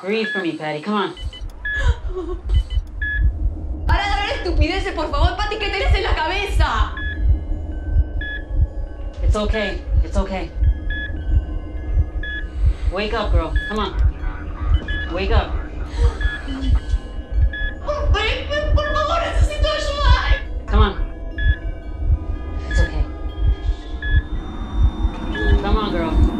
Breathe for me, Patty. Come on. Para de hablar estupideces, por favor, Patty. ¿Qué tienes en la cabeza? It's okay. It's okay. Wake up, girl. Come on. Wake up. Por favor, necesito. Come on. It's okay. Come on, girl.